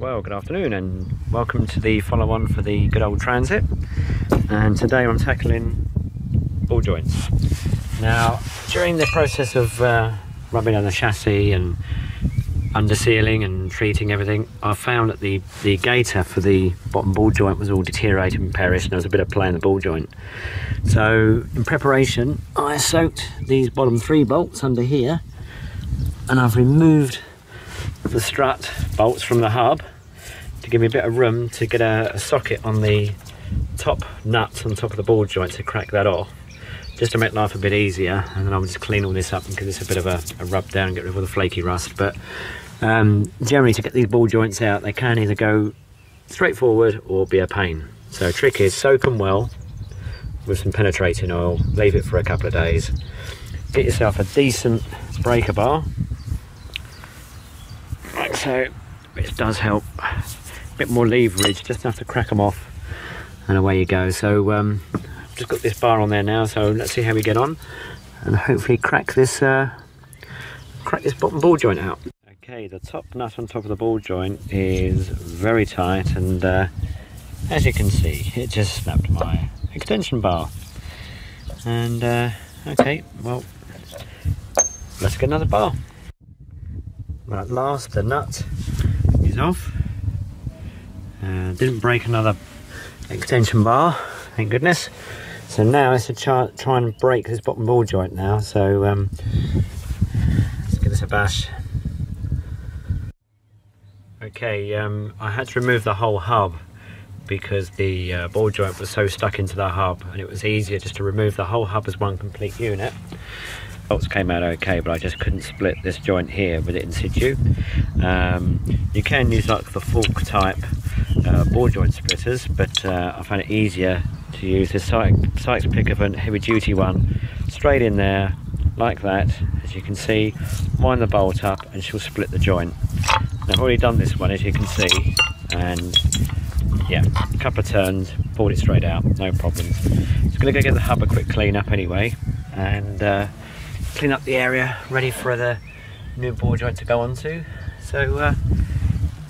Well, good afternoon and welcome to the follow on for the good old transit. And today I'm tackling ball joints. Now, during the process of uh, rubbing on the chassis and under sealing and treating everything, I found that the, the gaiter for the bottom ball joint was all deteriorated and perished and there was a bit of play in the ball joint. So, in preparation, I soaked these bottom three bolts under here and I've removed the strut bolts from the hub to give me a bit of room to get a, a socket on the top nut on top of the ball joint to crack that off just to make life a bit easier. And then I'll just clean all this up give this a bit of a, a rub down and get rid of all the flaky rust. But um, generally to get these ball joints out they can either go straight forward or be a pain. So trick is soak them well with some penetrating oil leave it for a couple of days. Get yourself a decent breaker bar. Like so. Which does help bit more leverage just enough to crack them off and away you go. So um, I've just got this bar on there now so let's see how we get on and hopefully crack this uh, crack this bottom ball joint out. Okay the top nut on top of the ball joint is very tight and uh, as you can see it just snapped my extension bar. And uh, okay well let's get another bar. At last the nut is off. Uh, didn't break another extension bar, thank goodness. So now let's try, try and break this bottom ball joint now. So um, let's give this a bash. Okay, um, I had to remove the whole hub because the uh, ball joint was so stuck into the hub and it was easier just to remove the whole hub as one complete unit bolts came out okay but I just couldn't split this joint here with it in situ um, you can use like the fork type uh, ball joint splitters but uh, I find it easier to use this Sykes Pickavant heavy duty one straight in there like that. As you can see wind the bolt up and she'll split the joint. I've already done this one as you can see and yeah a couple of turns pulled it straight out no problems just gonna go get the hub a quick clean up anyway and uh, clean up the area ready for the new ball joint to go onto. So uh,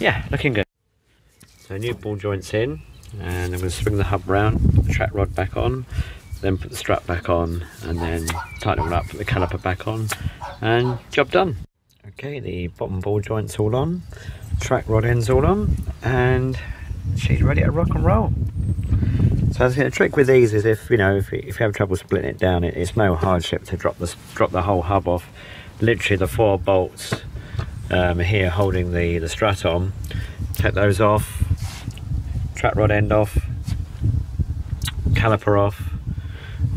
yeah looking good so new ball joints in and I'm going to swing the hub round put the track rod back on then put the strap back on and then tighten it up put the caliper back on and job done okay the bottom ball joints all on track rod ends all on and she's ready to rock and roll so the trick with these is if you know if, if you have trouble splitting it down, it, it's no hardship to drop the drop the whole hub off. Literally the four bolts um, here holding the the strut on. Take those off, track rod end off, caliper off,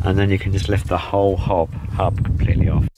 and then you can just lift the whole hub hub completely off.